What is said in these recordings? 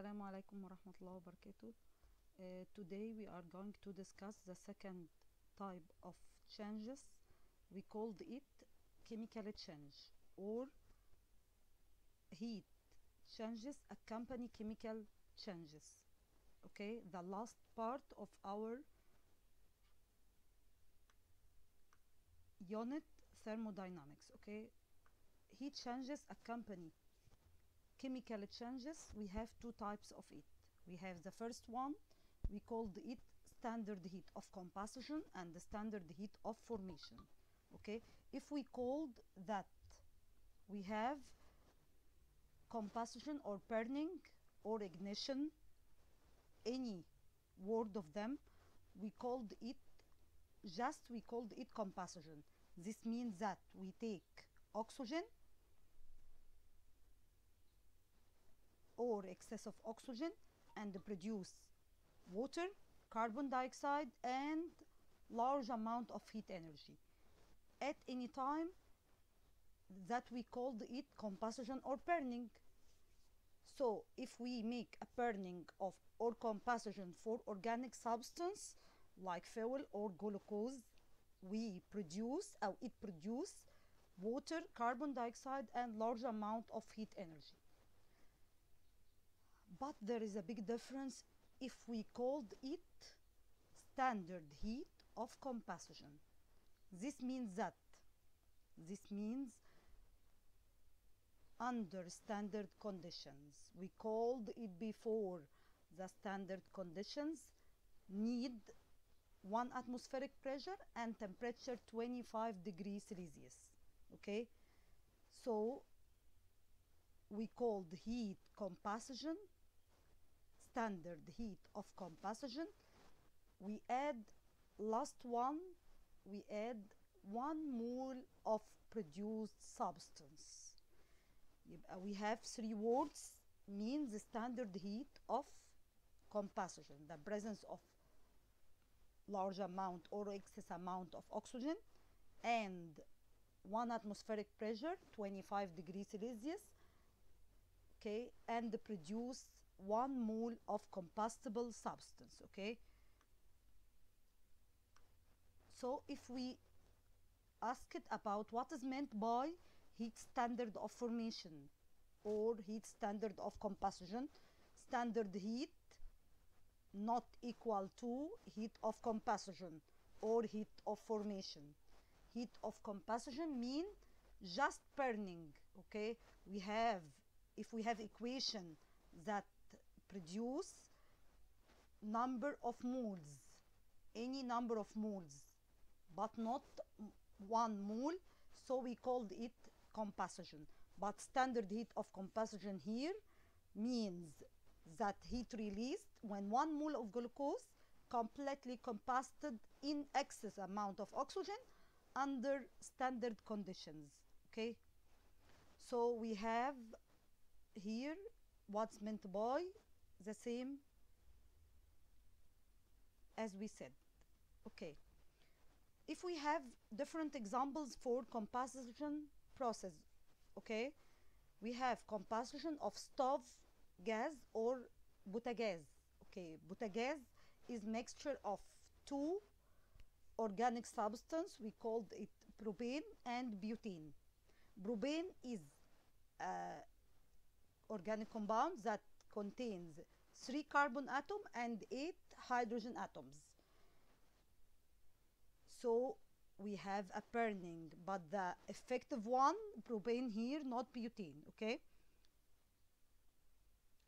Assalamu alaikum wa rahmatullahi wa barakatuh. Uh, today we are going to discuss the second type of changes. We called it chemical change or heat changes accompany chemical changes. Okay, the last part of our unit thermodynamics. Okay, heat changes accompany chemical changes. We have two types of it. We have the first one, we called it standard heat of composition and the standard heat of formation. Okay, if we called that we have composition or burning or ignition, any word of them, we called it just we called it composition. This means that we take oxygen or excess of oxygen and produce water, carbon dioxide and large amount of heat energy at any time that we called it combustion or burning. So if we make a burning of or combustion for organic substance like fuel or glucose, we produce or it produce water, carbon dioxide and large amount of heat energy. But there is a big difference if we called it standard heat of combustion. This means that this means under standard conditions. We called it before the standard conditions need one atmospheric pressure and temperature 25 degrees Celsius. Okay, so we called heat combustion standard heat of compassion, we add last one we add one mole of produced substance. Uh, we have three words means the standard heat of compassion, the presence of large amount or excess amount of oxygen and one atmospheric pressure 25 degrees celsius okay and the produced 1 mole of combustible substance okay? So if we ask it about what is meant by heat standard of formation or heat standard of combustion standard heat not equal to heat of combustion or heat of formation. Heat of combustion mean just burning okay? We have if we have equation that produce number of moles any number of moles but not one mole so we called it combustion but standard heat of combustion here means that heat released when one mole of glucose completely combusted in excess amount of oxygen under standard conditions okay? So we have here what's meant by the same as we said. Okay. If we have different examples for combustion process okay we have combustion of stove gas or butagaz okay. Butagaz is mixture of two organic substance we called it propane and butane. Propane is uh, organic compound that contains three carbon atom and eight hydrogen atoms. So we have a burning but the effective one propane here not butane okay?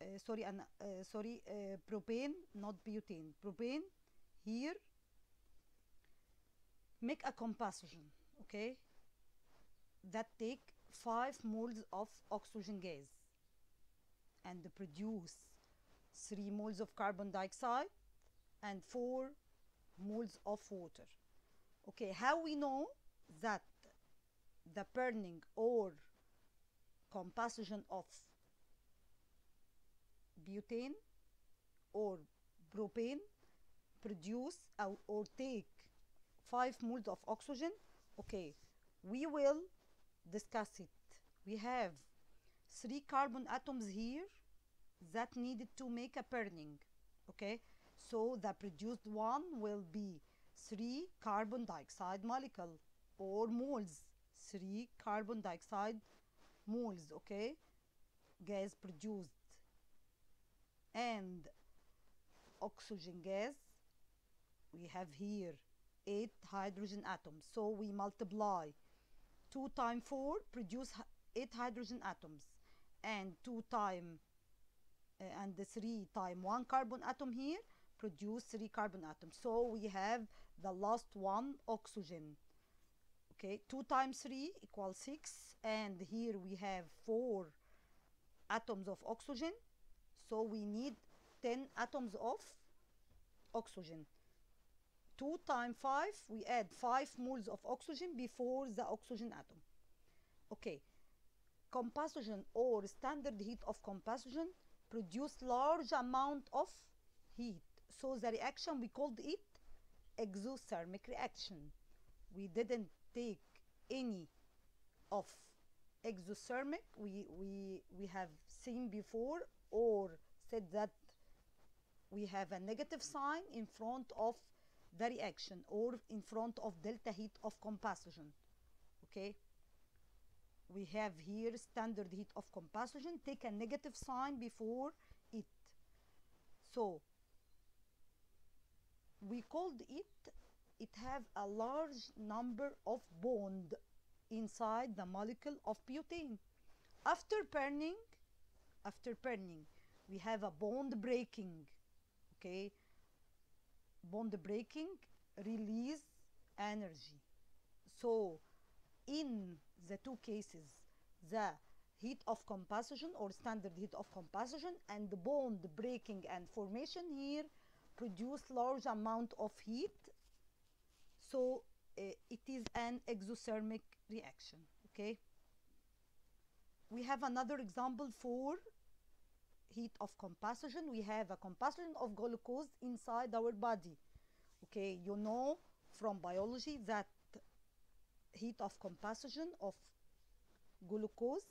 Uh, sorry uh, sorry uh, propane not butane. Propane here. Make a combustion okay? That take 5 moles of oxygen gas and produce 3 moles of carbon dioxide and 4 moles of water. Okay how we know that the burning or combustion of butane or propane produce or, or take 5 moles of oxygen? Okay we will discuss it. We have three carbon atoms here that needed to make a burning okay? So the produced one will be 3 carbon dioxide molecule or moles 3 carbon dioxide moles okay? Gas produced. And oxygen gas we have here 8 hydrogen atoms. So we multiply 2 times 4 produce 8 hydrogen atoms and 2 time uh, and the 3 time 1 carbon atom here produce 3 carbon atoms. So we have the last one oxygen. Okay 2 times 3 equals 6 and here we have 4 atoms of oxygen. So we need 10 atoms of oxygen. 2 times 5 we add 5 moles of oxygen before the oxygen atom. Okay combustion or standard heat of combustion produce large amount of heat. So the reaction we called it exothermic reaction. We didn't take any of exothermic. We we we have seen before or said that we have a negative sign in front of the reaction or in front of delta heat of combustion okay we have here standard heat of combustion take a negative sign before it. So we called it it have a large number of bond inside the molecule of butane. After burning after burning we have a bond breaking okay? Bond breaking release energy. So in the two cases the heat of combustion or standard heat of combustion and the bond breaking and formation here produce large amount of heat. So uh, it is an exothermic reaction okay? We have another example for heat of combustion we have a combustion of glucose inside our body okay? You know from biology that heat of combustion of glucose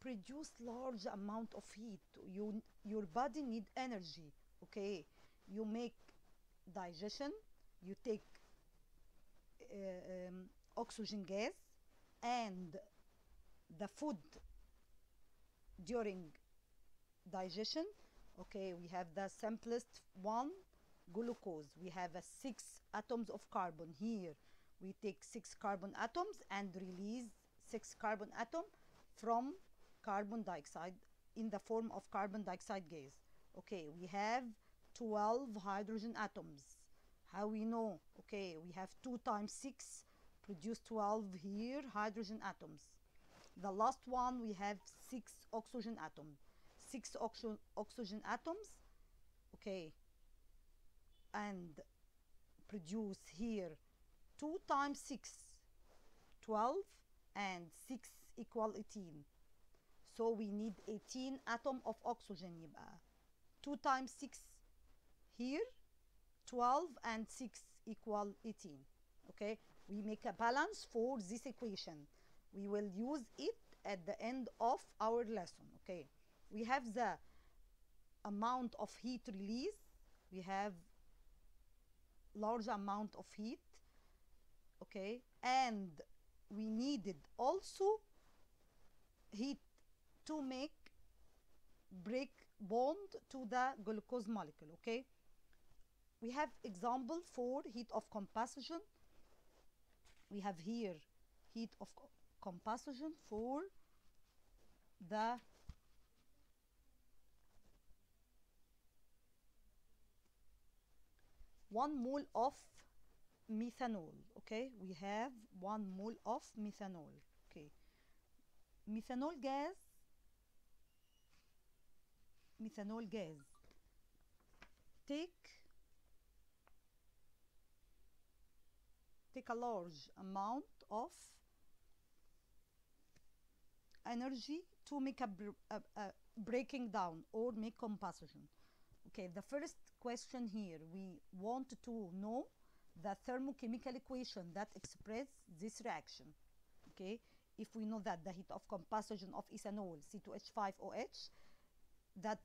produce large amount of heat. You your body need energy okay? You make digestion you take uh, um, oxygen gas and the food during digestion okay? We have the simplest one glucose. We have a six atoms of carbon here we take six carbon atoms and release six carbon atom from carbon dioxide in the form of carbon dioxide gas. Okay we have 12 hydrogen atoms. How we know? Okay we have 2 times 6 produce 12 here hydrogen atoms. The last one we have 6 oxygen atoms 6 oxy oxygen atoms okay and produce here 2 times 6 12 and 6 equal 18 so we need 18 atom of oxygen يبقى 2 times 6 here 12 and 6 equal 18 okay we make a balance for this equation we will use it at the end of our lesson okay we have the amount of heat release we have large amount of heat okay? And we needed also heat to make break bond to the glucose molecule okay? We have example for heat of combustion we have here heat of co- combustion for the one mole of methanol okay? We have one mole of methanol okay? Methanol gas methanol gas. Take take a large amount of energy to make a, br- a, a breaking down or make combustion. Okay the first question here we want to know the thermochemical equation that express this reaction okay? If we know that the heat of combustion of ethanol c2h5oh that